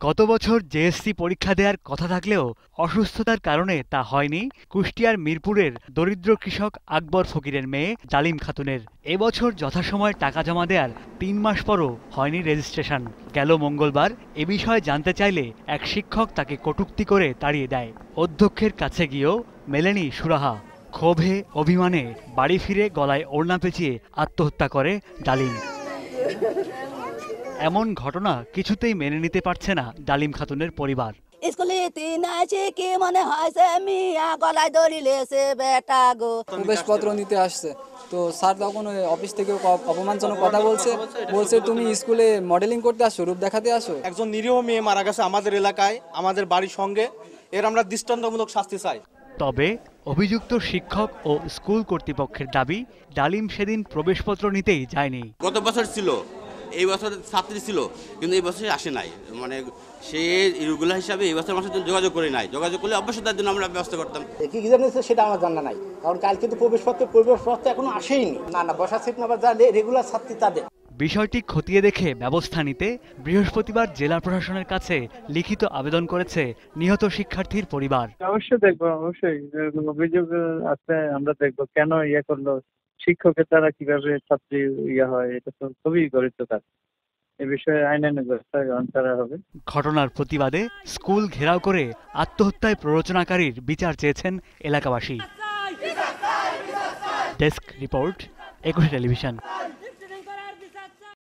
গত বছর জেএসসি পরীক্ষা দেওয়ার কথা থাকলেও অসুস্থতার কারণে তা হয়নি। কুষ্টিয়ার মিরপুরের দরিদ্র কৃষক আকবর ফকিরের মেয়ে ডালিম খাতুনের। এবছর যথাসময়ে টাকা জমা দেওয়ার তিন মাস পরও হয়নি রেজিস্ট্রেশন। গেল মঙ্গলবার এ বিষয়ে জানতে চাইলে এক শিক্ষক তাকে কটূক্তি করে তাড়িয়ে দেয়। অধ্যক্ষের কাছে গিয়েও মেলেনি সুরাহা। ক্ষোভে, অভিমানে বাড়ি ফিরে গলায় ওড়না পেঁচিয়ে আত্মহত্যা করে ডালিম এমন ঘটনা কিছুতেই মেনে নিতে পারছে না ডালিম খাতুনের পরিবার। স্কুলে তিন আছে কি মনে হয়েছে মিয়া গলায় দড়ি লেছে বেটা গো? প্রবেশপত্র নিতে আসছে। তো স্যার তখন অফিস থেকে অপমানজনক কথা বলছে। বলছে তুমি স্কুলে মডেলিং করতে আসো রূপ দেখাতে আসো? একজন নিরীহ মেয়ে মারা গেছে আমাদের এলাকায় আমাদের বাড়ির সঙ্গে। এর আমরা দৃষ্টান্তমূলক শাস্তি চাই। তবে অভিযুক্ত শিক্ষক ও স্কুল কর্তৃপক্ষের দাবি ডালিম সেদিন প্রবেশপত্র নিতেই যায়নি। গত বছর ছিল। এই বছর ছাত্রী ছিল কিন্তু এই বছর আসে নাই। মানে সে রেগুলার হিসাবে এই বছর মাসের জন্য যোগাযোগ করে নাই। যোগাযোগ করলে অবশ্যই তার জন্য আমরা ব্যবস্থা করতাম। কি কি জানিয়েছে সেটা আমার জানা নাই। কারণ কালকে তো প্রবেশপত্র প্রবেশপত্র এখনও আসেইনি। না না বসা সিট নাম্বার যা রেগুলার ছাত্রী তাদের। বিষয়টি খতিয়ে দেখে ব্যবস্থা নিতে বৃহস্পতিবার জেলা প্রশাসনের কাছে লিখিত আবেদন করেছে নিহত শিক্ষার্থীর পরিবার। অবশ্যই দেখব অবশ্যই। অভিযোগ আছে আমরা দেখব। কেন ইয়ে করল? শিক্ষকের দ্বারা কীভাবে ছাত্রী ইয়ে হয় এটা তো খুবই গরিত কাজ। এ বিষয়ে আইনানুগ ব্যবস্থা গ্রহণ করা হবে। ঘটনার প্রতিবাদে স্কুল ঘেরাও করে আত্মহত্যায় প্ররোচনাকারীর বিচার চেয়েছেন এলাকাবাসী। Desk report Ekushey television.